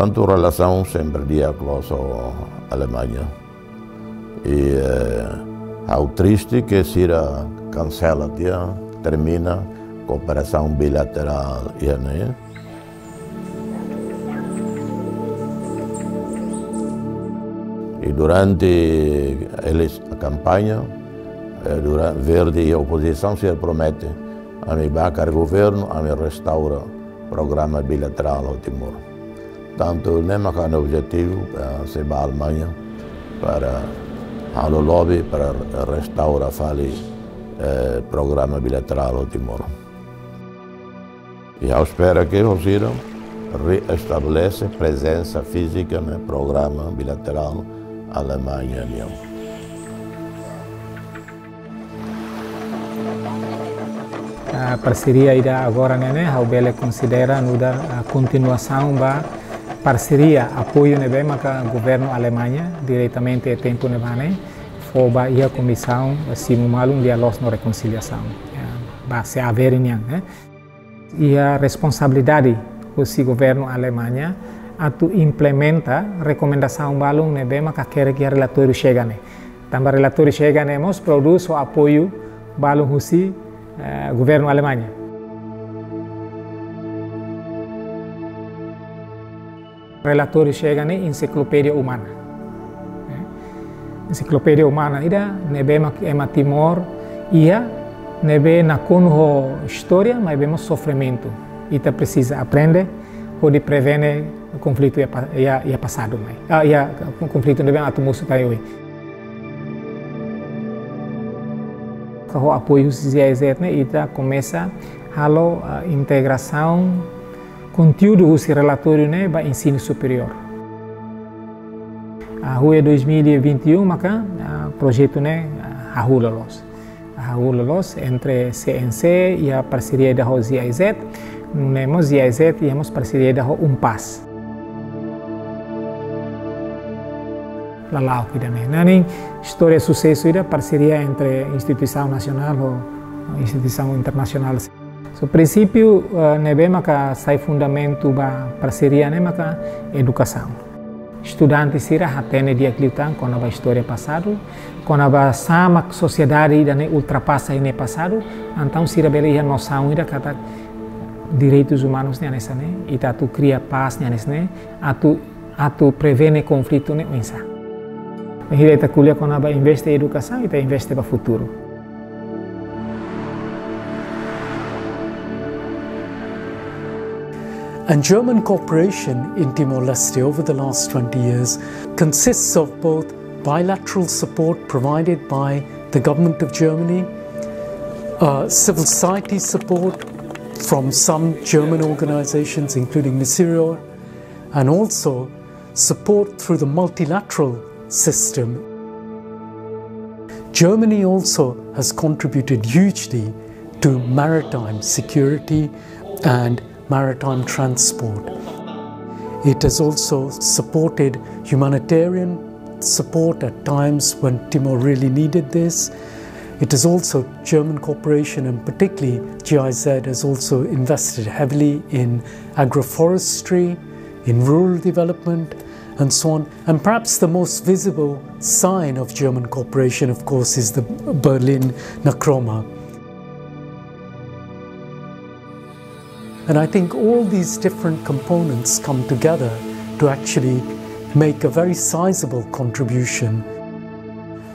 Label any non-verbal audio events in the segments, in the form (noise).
Tanto relação sempre à Alemanha. E é, ao triste que se cancela dia, termina cooperação bilateral né? E durante a campanha, durante Verde e a oposição se promete a me bacar governo, a me restaura programa bilateral ao Timor. Tanto nem é objetivo para ser a Alemanha para a lobby para restaurar o eh, programa bilateral ao Timor. E eu espero que o Ciro reestabeleça presença física no programa bilateral Alemanha-União. A parceria ida agora né, a Bele considera a continuação da parceria apoio né bem maka governo Alemanha diretamente tempo né? Bane foba ia comissão simu malum dia los no reconciliação. Ba se haver né? E a responsabilidade do governo Alemanha atu implementa recomendação balung ne bema ka kere que relatório chega ne tambah relatório chega ne mos produz o apoio balung husi uh, governo Alemanha relatório chega ne enciclopédia humana enciclopédia humana ida ne bema ema Timor ia nebe na conho história mas vemos sofrimento ita precisa aprender pode prevenir o conflito ia, passado mai. Ah, ia o conflito nebe atu musu tai oi. Kalau apoio CIZ né ita começa a integração conteúdo do relatório né ba ensino superior a rua 2021 maka projeto né a rua los Los entre CNC e a parceria da GIZ. Nós GIZ e a parceria da UMPAS. Lalau nih. Nah ini história sucesso da parceria entre instituição nacional ou instituição internacional. So princípio uh, nebe maka sai fundamento ba parceria né maka educação estudante sira hatene dia kliutan kona ba história passado kona ba sama sociedade da ne ultrapassa ne passado então sira bele ia noção ira kata direitos humanos ne nessa ne ita tu cria paz ne nessa ne atu atu prevene conflito ne insa. Hira ita kuliah kona ba investe educação ita investe ba futuro And German cooperation in Timor-Leste over the last 20 years consists of both bilateral support provided by the government of Germany, uh, civil society support from some German organizations, including Misirior, and also support through the multilateral system. Germany also has contributed hugely to maritime security and maritime transport. It has also supported humanitarian support at times when Timor really needed this. It is also German cooperation and particularly GIZ has also invested heavily in agroforestry, in rural development and so on. And perhaps the most visible sign of German cooperation, of course, is the Berlin Nakroma And I think all these different components come together to actually make a very sizable contribution.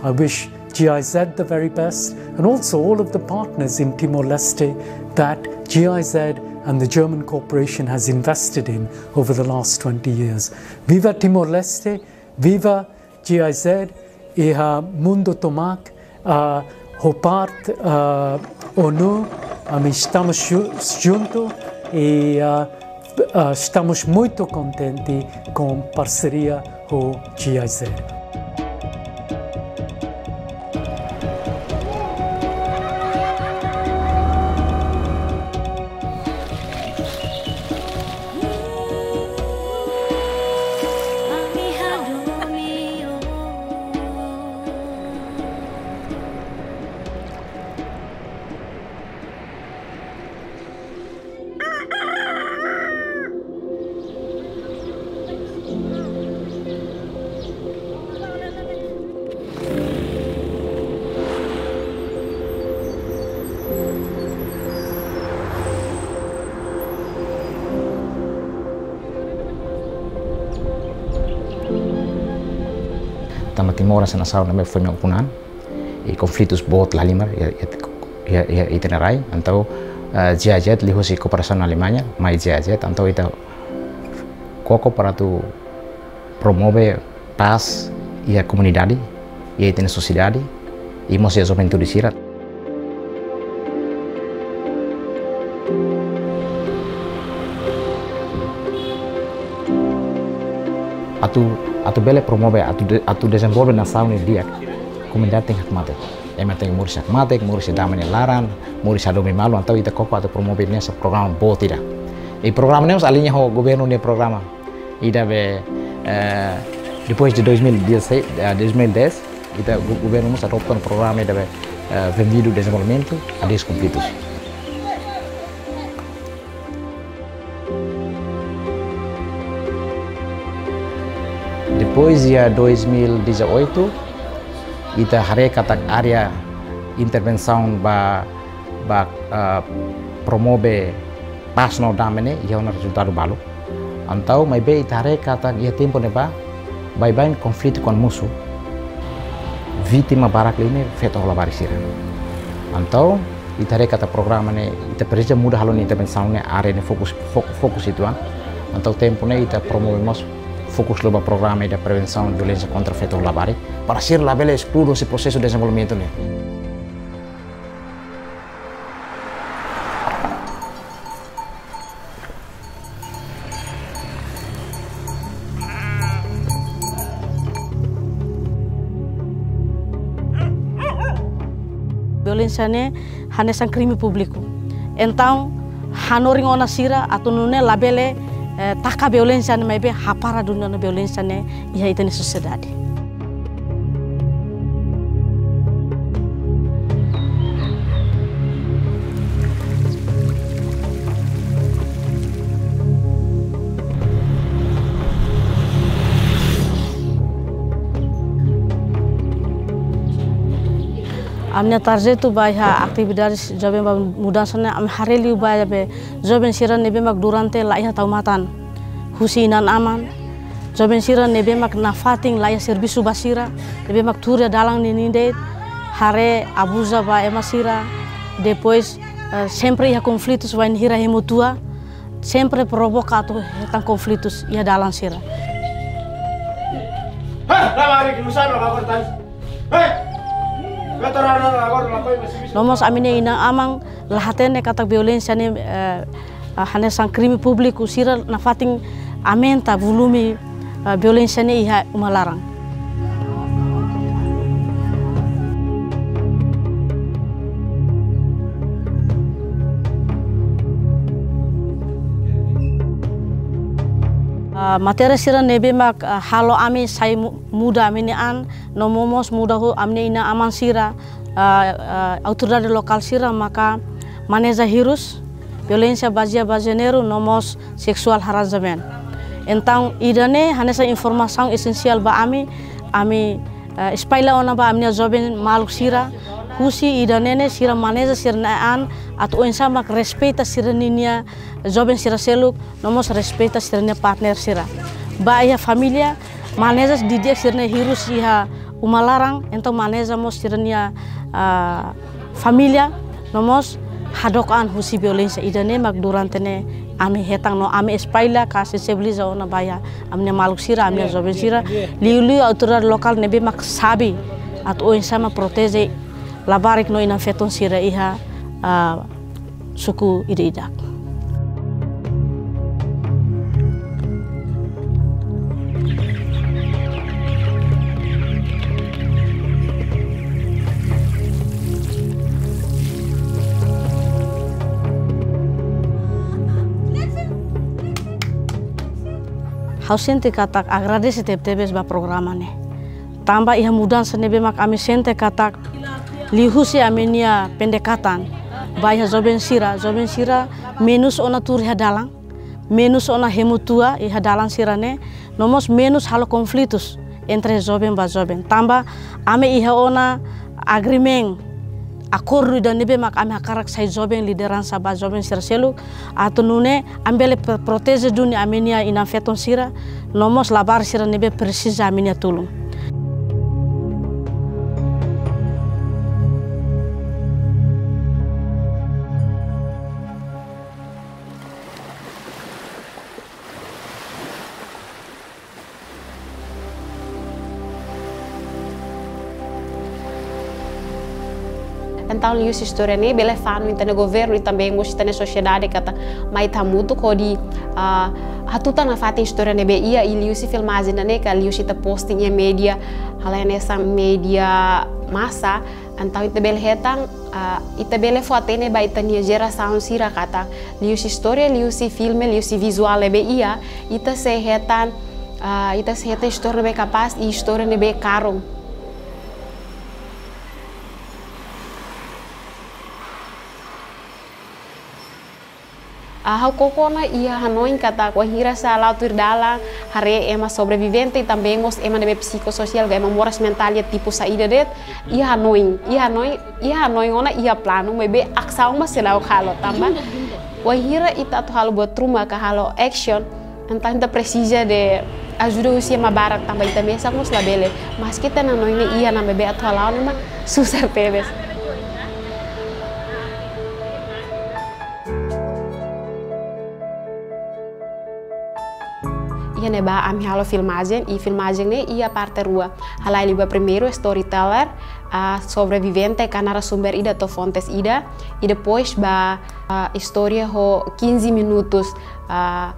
I wish GIZ the very best and also all of the partners in Timor-Leste that GIZ and the German corporation has invested in over the last 20 years. Viva Timor-Leste, viva GIZ e a Mundo Tomac, a Hopart, ONU, estamos juntos e uh, uh, estamos muito contentes com a parceria com o GIZ. Tama timora sana sauna me foi ukunan e conflitos bot lalimar ya ya ya itinerai antau JAZ lihusi kooperasion Alemanya mai JAZ antau ita koko para tu promove paz e a comunidade e a sociedade e mos a juventude sirat atu bele promove atu de, atu desenvolve na sauna dia comunidade tem mate. Ema tem muris mate muris damane laran muris ado malu atau ita koko atu promove nessa programa botira e programa nemos alinha ho governo ne programa ida be uh, depois de 2016 uh, 2010 ita governo nos adopta um programa ida be uh, vendido desenvolvimento a 10 conflitos De 2018, kita hari kata area intervenção ba ba uh, promove paz no damene ia un resultado balu. Antau mai be itare kata ia tempo ne ba bai bai conflito con musuh vítima barak ini feto hola barisira. Antau itare kata programa ne ita perja mudah halon intervenção ne area ne fokus fokus itu an. Antau tempo ne ita promove mas fokus loba programa da prevenção de violência contra feto labari para ser label excluído esse processo de desenvolvimento né. Violência né, hanesan crime público. Então, hanoring ona sira atau nune labele taka violência ne be hapara dunia na violência ne ia itani sociedade amne target tu bai ha aktividades joben ba muda sana am hareli bai be joben siran nebe mak durante lai ha taumatan. Husinan aman. Joben siran nebe mak nafating lai servisu basira nebe mak turia dalang ni ninde hare abuza ba emasira depois uh, sempre ia conflitos vai hira hemutua sempre provocato tan conflitos ia dalang sira. Hei, lama hari kilusan, Hei! Nomos amine ina amang lahatene kata violência ne uh, hane sang crime público sira na fating amenta volume uh, violência ne iha umalarang. Uh, materi sira nebe mak uh, halo ami sai muda amini an no momos muda hu amne ina aman sira. Uh, autoridade lokal sira maka maneja hirus violência basia bajaneiro nomos sexual harassment então idane hanesa informação essencial ba ami ami uh, spaila ona ba amne joben maluk sira husi idanene sira maneja sira an atau ensa mak respeita sira ninia joben sira seluk nomos respeita sira partner sira. Ba ya familia maneja didiak sira hirus iha umalarang então maneja mos sira uh, familia nomos hadokan husi violência idane mak durante ne ame hetang no ame espaila ka sensibiliza ona baya amne maluk sira amne joben sira. liu liu autoridade lokal nebe mak sabi atau ensa mak protege labarik no ina feton sira iha uh, suku ida-idak. Hausente katak agradece tep-tebes ba programa ne. Tambah iha mudança nebe mak kami sente katak lihusi amenia pendekatan. Baia zoben sira. Zoben sira menus ona tur dalang. Menus ona hemutua i dalang sirane. Nomos menus halo konflitus entre zoben ba zoben. Tamba ame iha ona agreement akordu dan nebe mak ame hakarak sai zoben lideransa ba zoben sira selu. Atau nune ambele protese dunia amenia ina feton sira. Nomos labar sira nebe persis amenia tulung então liu história ne bele fanu intane governo e também mos intane sociedade kata mai tamutu ko di uh, hatuta na fati história ne be ia e liu si filmagem ne ka liu ta posting e media hala nessa media massa então ita bele hetang uh, ita bele foto ne ba ita nia geração sira kata liu história liu si filme liu si visual be ia ita se hetan uh, ita se história be capaz e história ne be karung hau kokona ia hanoin kata hira sa lautur dala. Hare ema sobrevivente e mos ema nebe psicosocial ema moras mental tipo saída det. Ia hanoin ia hanoi ia hanoi ona ia plano mebe aksau mas selau halo tamba. Wa hira ita tu halo buat truma ka halo action. Entah ita precisa de ajuda usia ma barak tambah ita mesa mos labele mas kita nanoi ia na bebe atu halau ma susah tebes ia neba ami halo filmagem e filmagem ne ia parte rua. Hala liba primeiro storyteller a sobrevivente canara sumber ida to fontes ida e depois ba uh, história ho 15 minutos uh,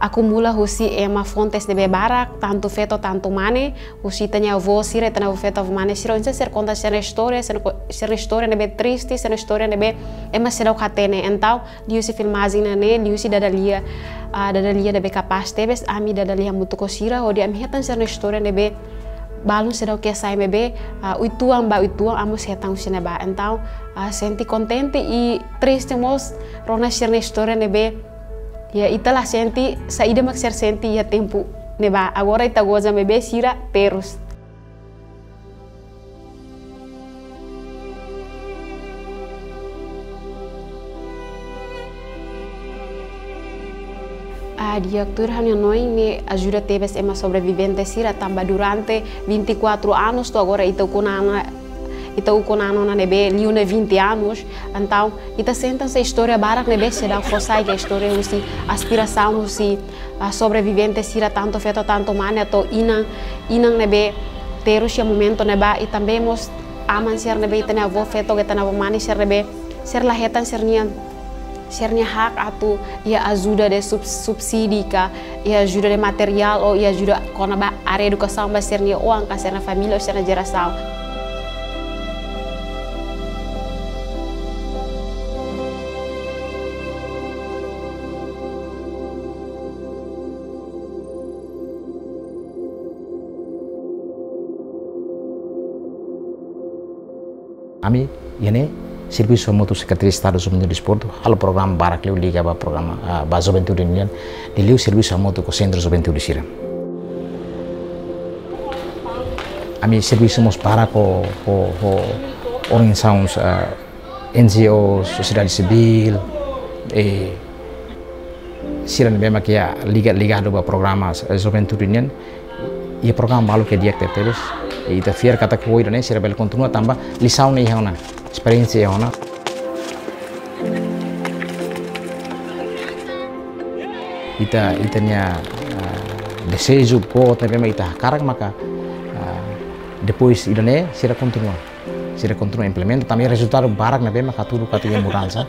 acumula husi ema fontes de bebarak tanto feto tanto mane. Husi tanya vo sire tanya feto mane. Siro insa ser conta ser história ser história nebe triste ser história nebe ema ser katene então liusi filmagem ne liusi dadalia uh, dadalia nebe capaz tebes ami dadalia mutu kosira odi ami hetan ser história nebe balun será que sai bebê uh, uituang ba uituang amos hetang sine ba então uh, senti contente e triste mos rona ser história nebe Ya itulah senti, saída mak ser senti ya tempo. Neba, agora ita goza mebe sira terus. A diretor Hanoi me ajuda teve ema sobrevivente sira tamba durante 24 anos, to agora ita kunana Então, quando a nona nebe liune 20 anos, então, ita senta essa história barak nebe se dá força que a história usi aspiração usi a sobrevivente sira tanto feito tanto mane to ina ina nebe terus ya momento neba e também mos aman ser nebe ita avó feito que tana mane ser nebe ser lahetan ser nian sernya hak atau ia ajuda de sub, subsidi ia ajuda de material ou ia ajuda kona ba are educação ba sernya uang ka serna família ou serna geração Ami ini Serviço Moto Secretaria de Estado do Desporto, halo program barak leu liga ba programa uh, ba Juventude Union, di leu Serviço Moto ko Centro Juventude Sira. Ami serviço mos para ko ko ko organizações uh, NGO, sociedade civil, e Sira bema que a liga ligado ba programa Juventude Union, e programa balu que dia que teve ita fiar kata ko ida ne sira bel continua tamba lisau ne hona experience hona ita itanya uh, desejo po tapi ita karak maka depois ida ne sira continua sira continua implementa também resultado barak na bema katuru katinya mudança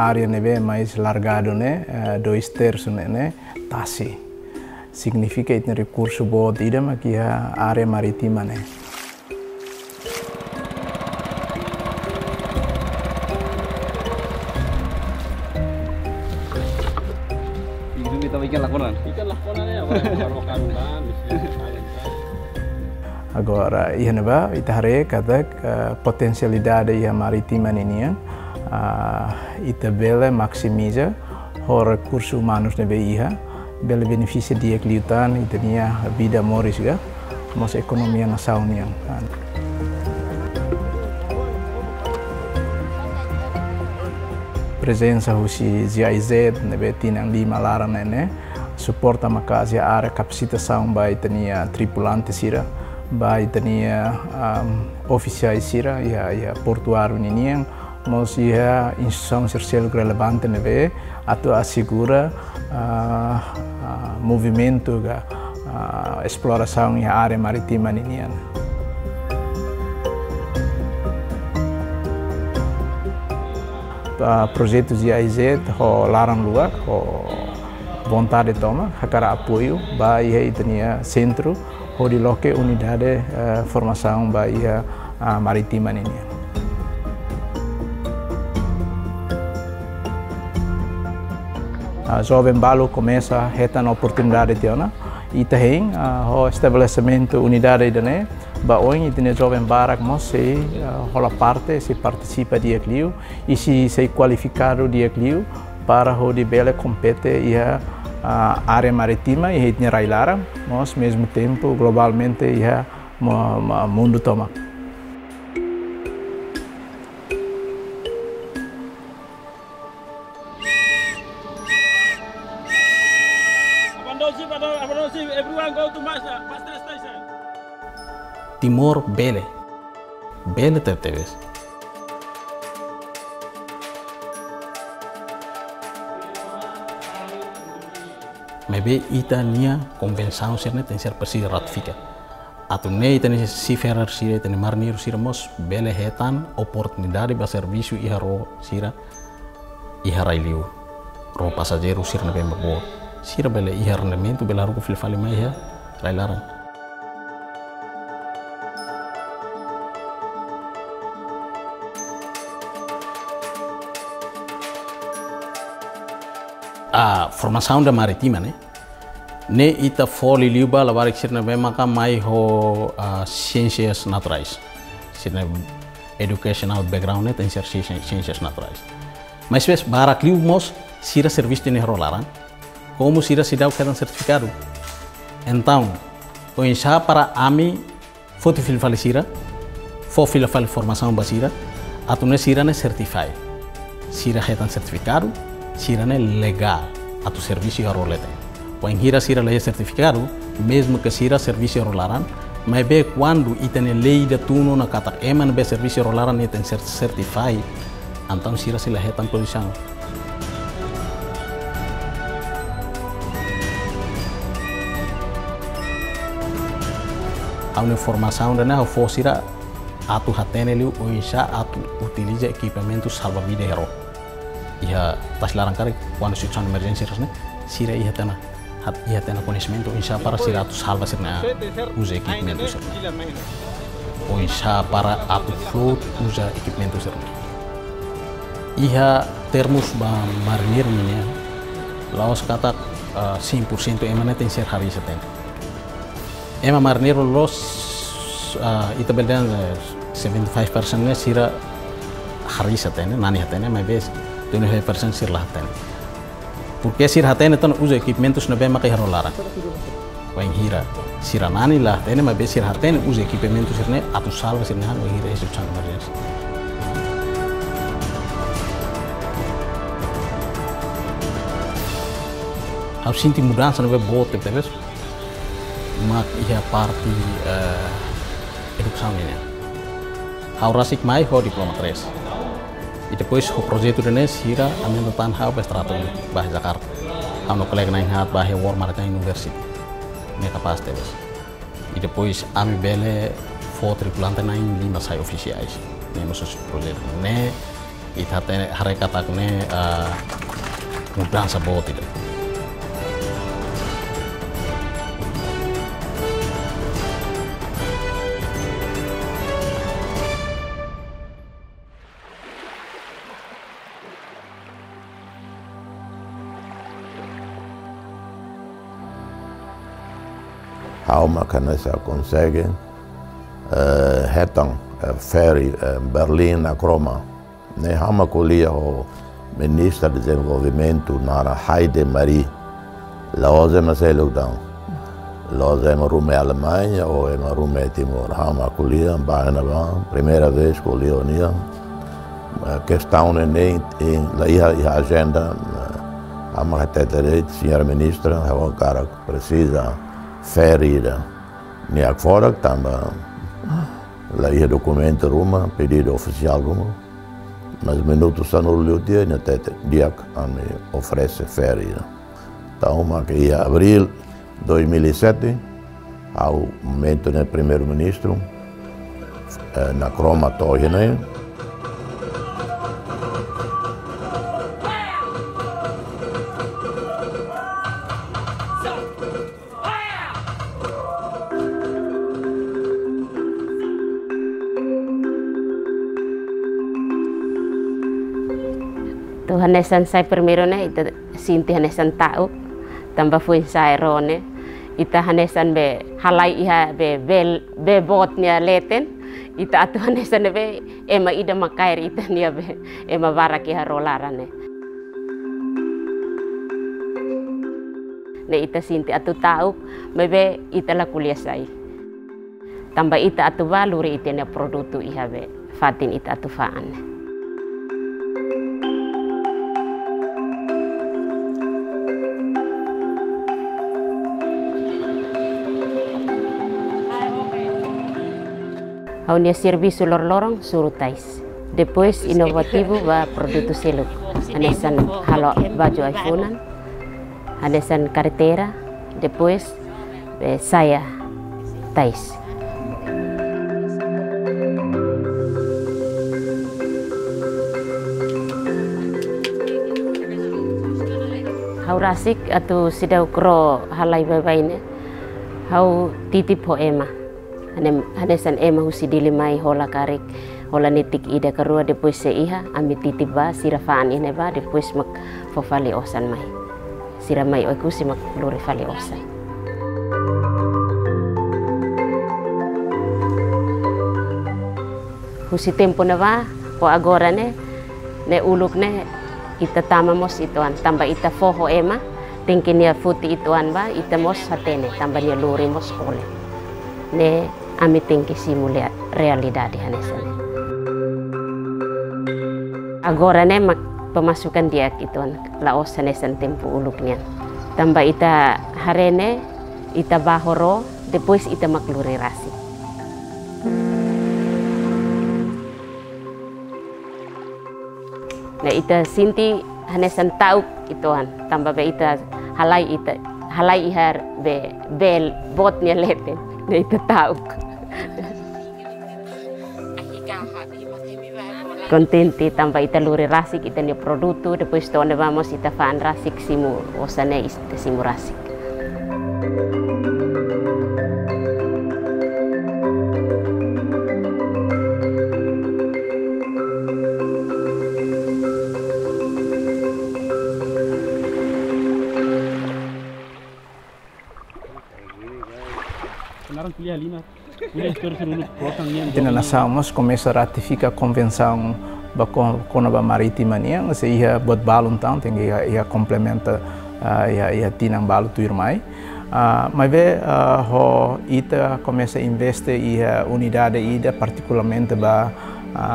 área neve mais largado né dois terços né tasi significa que recurso bom de idam aqui a área marítima né Agora, ia neba, itahare kata potensialidade ia maritima ini uh, ita bela maximiza o recursos humanos na BIA, bela benefício de cliutan ita nia vida moris ga, mas ekonomia nação nia. Presença husi GIZ na betinang lima lara nene, suporta maka a área capacitação ba ita nia tripulante sira, ba itania um, oficiais sira ia ia portuário niniang mas ia instituição social relevante neve atau assegura uh, uh, movimento ga uh, exploração ia área maritima niniang uh, projetos de ho larang luar ho vontade toma hakara apoio ba ia itania centro di loke unidade uh, formação Bahia uh, Maritima ini. A jovem balo começa a reta na oportunidade de ona e também o estabelecimento unidade de né ba hoje tem jovem barak mas se rola parte se participa de aquilo e se se qualificado de aquilo para o de bela compete e a a área marítima e hitnya railara, mas mesmo tempo globalmente ia mundo toma. Timor Bele. Bele terteves. Maybe ita nia convenção serne tem ser preciso ratificar. Atu ne ita ne si ferar sira ita ne marnir sira mos bele hetan oportunidade ba serviço iha ro sira iha railiu. Ro passageiro sira na bemba Sira bele iha rendimento bela rugo fil fali mai iha railaran. a formação da maritima né ne ita foli liuba la barik sirna be maka mai ho uh, ciências naturais sirna educational background ne tem ser ciências naturais mas ves barak liu mos sira serviço de nerolaran como sira o que certificado então o insha para ami foto fil sira fo fil fal formação basira atune sira ne certified sira hetan certificado sira ne legal a tu serviço rolete Wan hira sira lei certificado, mesmo que sira serviço rolaran, mas be quando itene lei de tuno na kata eman be serviço rolaran iten certify, então sira sila hetan posição. A informação da na fosira atu hatene liu o insha atu utiliza equipamento salva-vida hero. Ia tas larang kari quando situação de emergência né? Sira ia tana ia tena conhecimento insha para sira tu salva sirna usa equipamento sirna o insha para atu float usa equipamento sirna iha termos ba marinir minha laos kata uh, 100% emana tem ser hari seten ema marinir los uh, ita beldan 75% ne sira hari seten nani hatene mai bes 25% sir lah hatene porque sir hatene ton uso equipamentos na bem makai harolara wain hira. Siranani lah tene ma besir hatene uso equipamentos sirne atu salva sirne han hira esu chan emergency Hau sinti mudança no web bote, teves? Mak ia parti uh, educação ini. Hau rasik mai ho diploma 3. E depois o projeto de Nes hira amin tan ha ba strato bah Jakarta. Ano colega nain hat bah war marka university. Ne capaz teves. E depois ami bele fo tripulante nain lima sai oficiais. Ne no sus projeto. Ne itate harekatak ne uh, mudança boa tidak. Alma Canessa consegue uh, hetang uh, ferry uh, Berlim a Roma. Ne hama kolia o ministro de desenvolvimento nara Heide Marie. Laose ma sei lockdown. Laose ma rume Alemanha ou ma rume Timor. Hama kolia baina ba primeira vez kolia unia. Questão nem em la a agenda hama tetere senhora ministra, é um cara que precisa ferida Niak fora tambah lá ia documento rumah, pedido oficial rumah. Mas minutos está no dia, até dia que me oferece férias. Então, que ia abril 2007, ao momento do primeiro-ministro, na Croma Torre, hanesan sai primero ne ita sinti hanesan tau tamba fui sai rone. Ita hanesan be halai iha be be be bot nia leten. Ita atu (laughs) hanesan be ema ida makair ita nia be ema varak iha rolarane. Ne ita sinti atu tau mebe ita la kuliah sai tamba ita atu valuri ita ne produtu iha be fatin ita atu faan Aunia serviço lor-lorong surutais. Depois inovativo va produto selo. Anesan halo baju iPhone, anesan carteira, depois eh, saya tais. Haurasik atau sidau kro halai babaine. Hau titip ho ane hanesan ema husi dili mai hola karik hola nitik ida karua depois se iha ami titip ba sira faan ine ba depois mak fofali osan mai. Sira mai oiku si mak luri fali osan. Husi tempo na ba po agora ne ne uluk ne ita tama mos ituan tamba ita foho ema tingkin niya futi ituan ba ita mos hatene tamba niya luri mos kole ne ami tingki simule realidade hanesan. Agora ne mak pemasukan dia kituan laos hanesan tempo uluknya. Tambah ita harene ita bahoro depois ita makluri rasi. Nah ita sinti hanesan tauk ituan tambah be ita halai ita halai ihar be bel botnya lete ita tauk. contente tambah ita luri rasik ita ni produto depois donde vamos ita fan rasik simu osane iste simu rasik Sekarang kuliah lima Tina nasamos começa a ratificar a convenção da Conaba Marítima niang se ia buat balon tang tem ia ia complementa ia ia tinang balu tu mas ve ho ita começa a investir ia unidade ida particularmente ba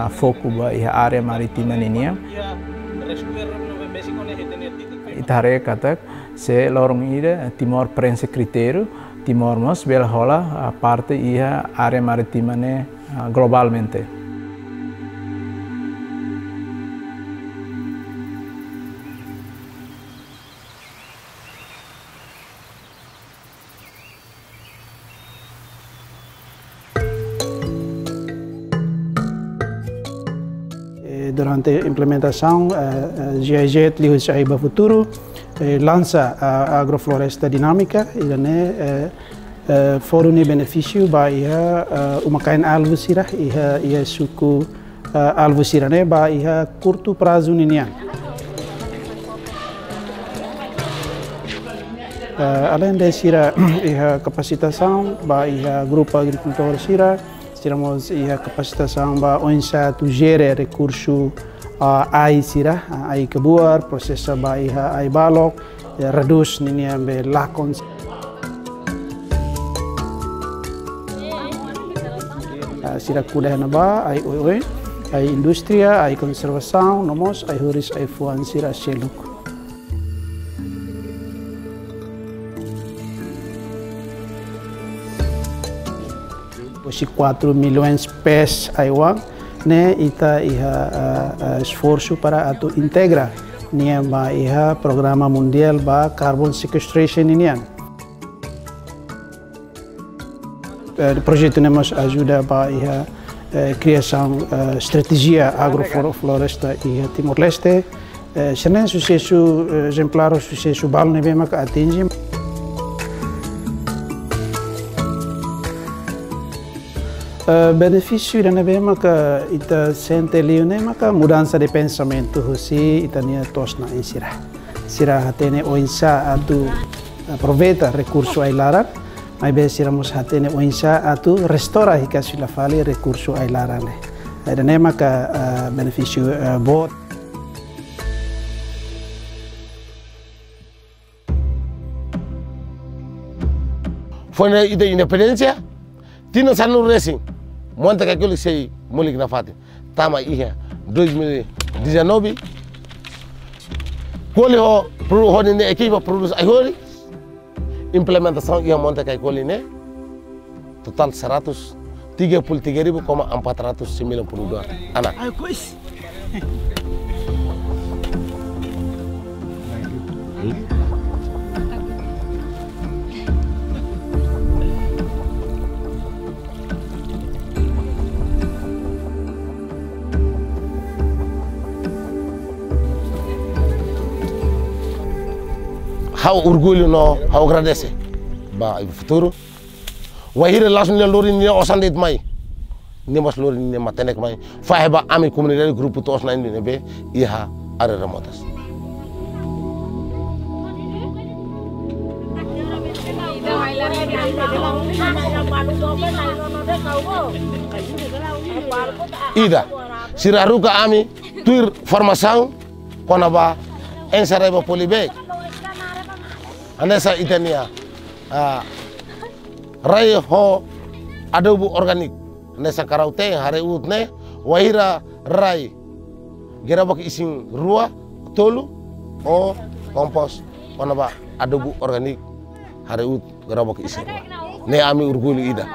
foco ba ia área marítima niang ita kata se lorong ida timor prensa critério Timor-Mas hola parte ia área marítima né, globalmente. Durante a implementação, a GIZ Lius Aiba Futuro eh, lança a agrofloresta dinâmica e né eh, eh, forum benefício ba ia uh, uma kain alvo sirah ia ia suku uh, alvo sirah né ba ia curto prazo ninian uh, além de sira (clears throat) ia capacitação ba ia grupo agricultor sira tiramos ia capacitação ba onsa tu gere recurso uh, ai sira uh, ai kebuar proses ba iha ai balok ya redus nini ambe lakon. Uh, sira kuda na ba ai oi oi ai industria ai konservação nomos ai huris ai fuan sira seluk. Os 4 milhões pés aiwang, iha uh, uh, esforço para atu integra nia ba iha programa mundial ba carbon sequestration inian. Uh, projeto nemos ajuda ba iha uh, criação uh, estratégia agrofloresta iha Timor-Leste. Uh, Senen sucesso exemplar sucesso bal nebe maka atinge. Benefício da neve maka ita sente liune maka mudança de pensamento husi ita nia tosna em sira hatene oinsa atu aproveita recurso ailaran mai be sira mos hatene oinsa atu restaura hika sila fali recurso ailaran ne ada ne maka uh, benefício bot. Foi na independência, tinha sanu racing. Que aquilo sei molik na fati tama iya 2019 koli ho pro ho ne equipa produz ai hori. Implementação monta que koli ne. Total 100 tiga puluh tiga ribu koma empat ratus sembilan puluh dua anak. Ayo how orgulho no how agradece ba futuro wahire langsung ni lori ni osan dit mai ni mas lori ni matenek mai fa ba ami komunidade grupo tos na ini be iha are remotas Ida, siraruka ami tuir formação kona ba ensareba polibek anesa itania. Uh, rai ho adobo organik. Anesa karaute hare utne wahira rai. Gerabak ising rua tolu o kompos onaba adobo organik hare ut gerabak ising rua. Ne ami urgulu ida.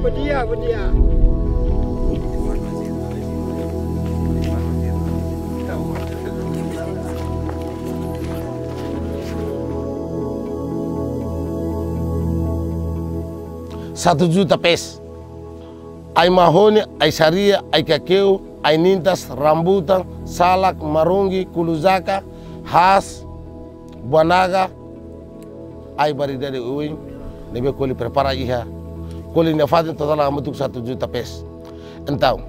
Bedia, bedia. Satu juta pes. Ai mahoni, ai saria, ai kakeu, ai nintas, rambutan, salak, marungi, kuluzaka, has, buanaga, ai baridade uin, nebe koli prepara iha. Koli nefatin total amutuk satu juta pes. Então,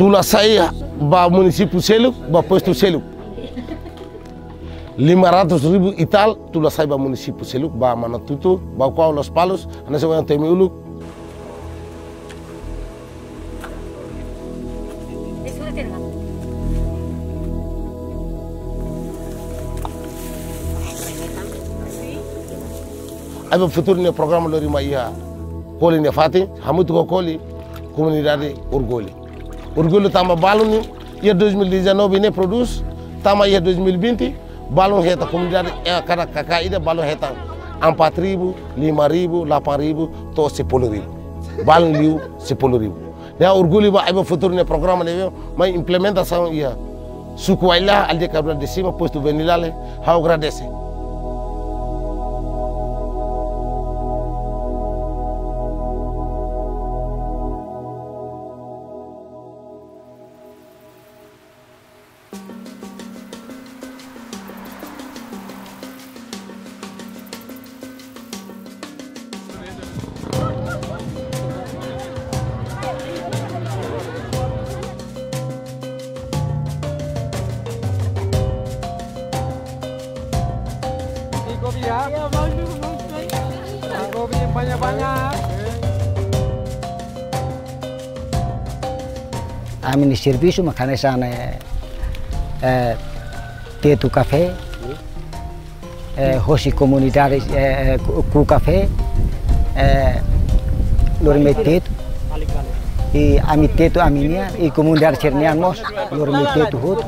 tula saya ba município selo, ba posto selo. 500 ribu ital tula sai ba município seluk ba mana tutu ba qual los palos ana se yang temi uluk Aiba futuro ne programa lori ma iya koli ne fati hamutu ko koli comunidade orgulho orgulho tama balu ni ia 2019 ne produz tama ia 2020 balon heta. Comunidade é cada cacaída balon heta empat ribu lima ribu delapan ribu to sepuluh ribu. Balon liu sepuluh ribu. Ya orgulho ba aiba futuro ne programa ne mas implementação ia suku aila alde cabra de cima posto venilale ha agradece kopi ya. Iya bang, bang. Kopi yang banyak-banyak. Amin serviço mas kana sana eh tetu café eh hosi comunidade eh ku café eh lorme tetu e ami tetu aminia e comunidade cernian mos lorme tetu hot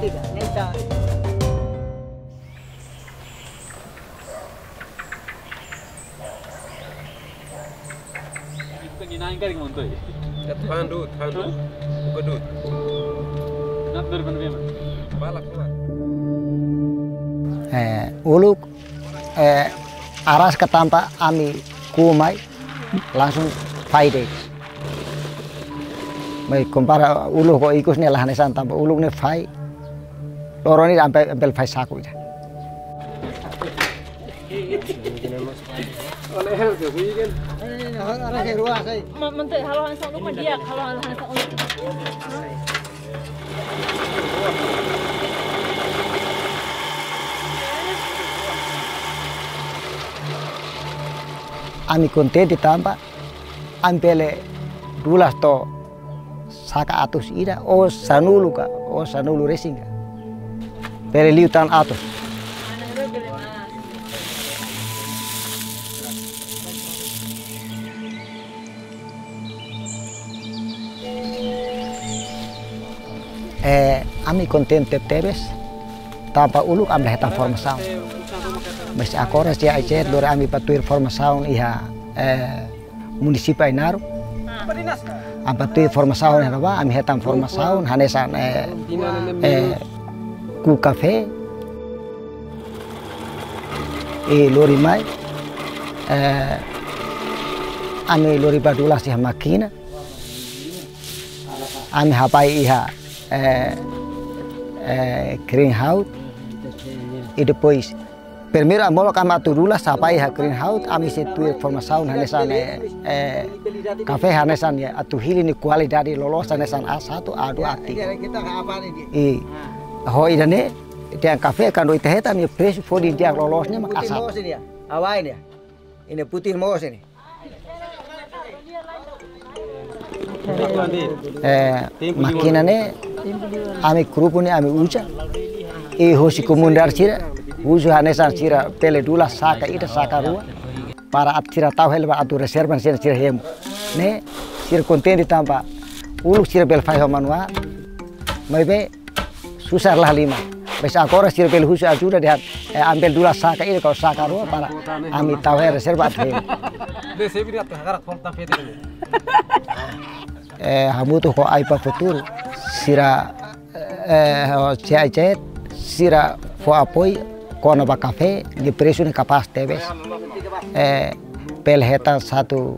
Dari? Balak lah. eh, uluk eh, aras ke tampa ami kumai langsung days Mai kompara uluk ko ikus ne lahane san tampa uluk ne fai loro ni ampe ampe fai saku ida Oleh ke buikan. Halau hansa nuk dia ami ampele dulas to saka atus ida. O sanulu ka o sanulu racing ka pele liutan atus eh ami kontente tebes tanpa uluk ambil hetan formação mas agora se ayer dore ami patuir formação iha eh município Ainaro am patuir formação iha ba ami hetan formação hanesan eh eh ku café e lori mai eh ami lori badula si makina. Ami hapai iha eh, eh, greenhouse. E depois primeiro amolo kama turula sapai ha greenhouse ami se tu formação hanesan eh, eh, café hanesan ya atu hili ni qualidade lolosa hanesan A1 A2 A3 e ho idane dia café kan do itaheta ni preço for dia lolosnya mak A1 Awai ini, ini putih mos ini. eh, makina ami grupo ne ami uja e hosi komundar sira uju hanesan sira pele dula saka ida saka rua. Para at sira tau helba atu reservan sira sira hemu. Ne sira kontenti tampa ulu sira bel fai manua mai be susar lah lima. Bes agora sira bel husu ajuda dia eh, ambil dula saka ida kau saka rua para ami tau he reserva (laughs) eh, hamutu ko aipa futuro sira eh, si aicet sira fo apoi kono ba café de preço ni capaz tebes. Eh, pel heta satu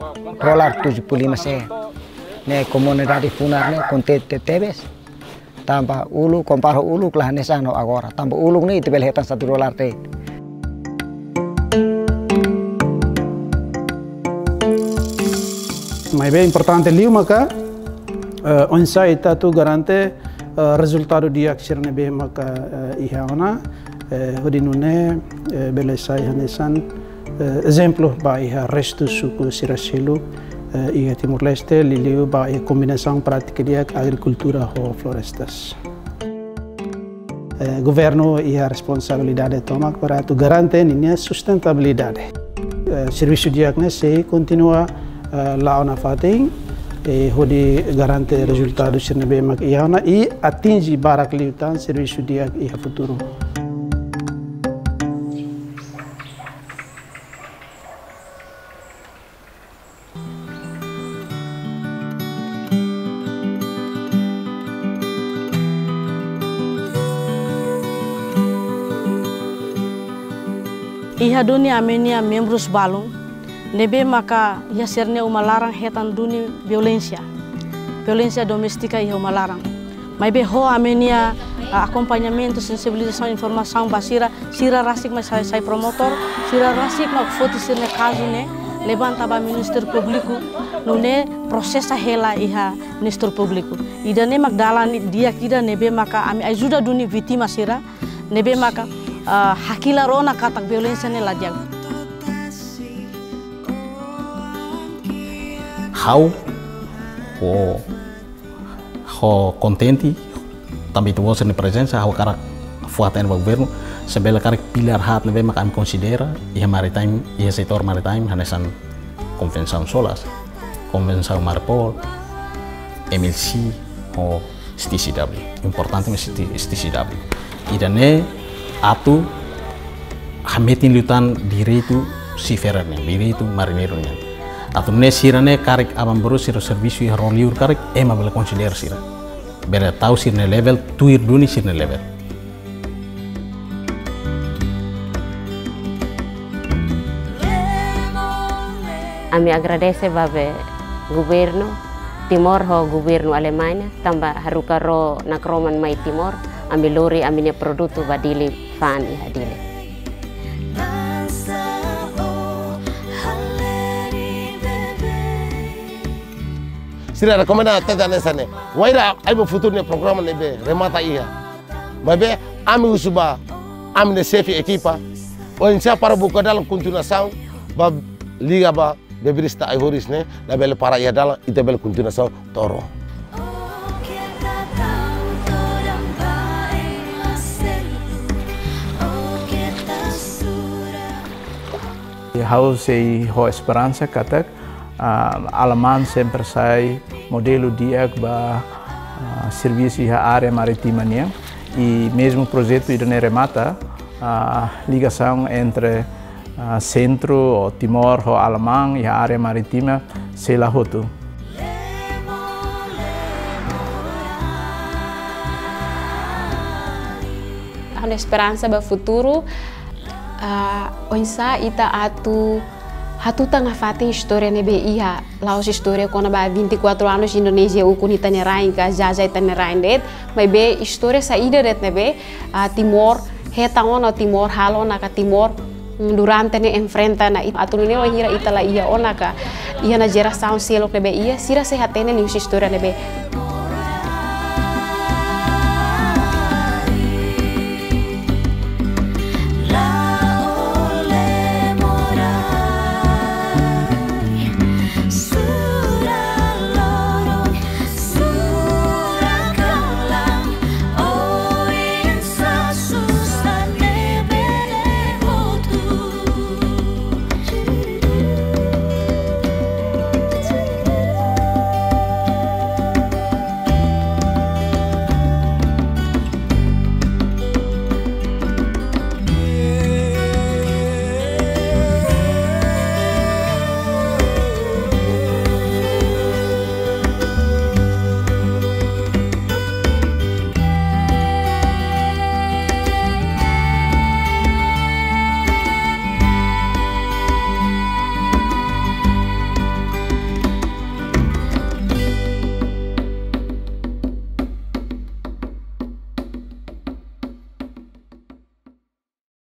puluh lima sen ne comunidade funar ne kontente tebes. Tanpa ulu comparo ulu lah ne sano agora. Tanpa ulu ni itu pel heta satu dolar te. Mas bem importante liu maka onsa ita tu garante uh, resultado di aksir nebe maka uh, iha ona uh, hodinune uh, belesai hanesan uh, exemplo ba iha resto suku sirasilu uh, iha Timor Leste liliu ba iha combinação prática dia agricultura ho florestas. Uh, governo iha responsabilidade toma para tu garante ninia sustentabilidade. Uh, serviço diagne se continua uh, laona fating e hodi garante resultado sirne be mak iana e atinge barak liutan serviço dia e futuro Iha dunia amenia membros balung nebe maka ia serne uma larang hetan duni violência violência doméstica ia uma larang mas be ho amenia acompanhamento sensibilização informação basira sira rasik mas sai sai promotor sira rasik mak foto sirne caso ne levanta ba público no ne processa hela iha ministério público ida ne mak dalani dia kida nebe maka ami ajuda duni vítima sira nebe maka uh, hakila rona katak violência ne lajang how ho ho contenti. Também tu você na presença how cara fuata no governo sebela cara pilar hat nebe makan considera ia maritime ia setor maritime hanesan convenção solas convenção marpol MLC o STCW importante mas STCW idane atu hametin lutan direito siferane direito marinero Atau ne sira ne karik abang baru sira servisu ya roliur karik ema bela consider sira. Bela tahu sira ne level tuir duni sira ne level. Ami agradece babe governo Timor ho governo Alemania tamba haruka ro nakroman mai Timor ami lori ne produto badili fan i hadile. Sira rekomenda teta nesane. Waira aibo futur ne programa ne be remata iya. Mabe ami usuba ami ne sefi ekipa. O insa para buka dalam continuação ba liga ba bebrista ai horis ne na bele para iya dalam ita bele continuação toro. Hau sei ho esperança katak uh, Aleman sempre sai modelo dia ba uh, serviço a área nia e mesmo projeto idone remata a uh, ligação entre uh, centro ou Timor ou Alemão e a área maritima se la hotu. Ada esperança futuro uh, onsa ita atu hatu tanga fatin história nebe iha. Laos história quando ba 24 anos Indonesia o kuni tane rain ka jaja tane rain det. Mas be história saída det nebe uh, Timor hetangon Timor halo na ka Timor durante ne enfrenta na atu ne o hira ita la ia ona ka ia na geração selok nebe ia sira se hatene ni história nebe